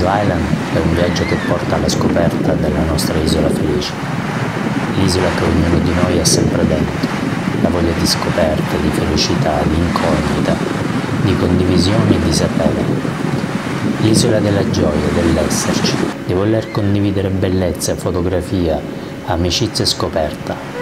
Island è un viaggio che porta alla scoperta della nostra isola felice, l'isola che ognuno di noi ha sempre dentro, la voglia di scoperta, di felicità, di incognita, di condivisione e di sapere. L'isola della gioia, dell'esserci, di voler condividere bellezza, fotografia, amicizia e scoperta,